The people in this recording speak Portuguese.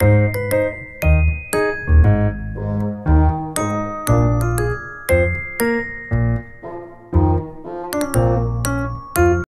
Música